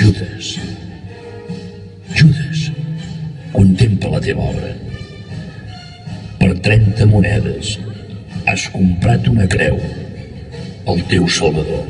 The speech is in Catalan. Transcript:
Judes, Judes, contempla la teva obra. Per 30 monedes has comprat una creu al teu Salvador.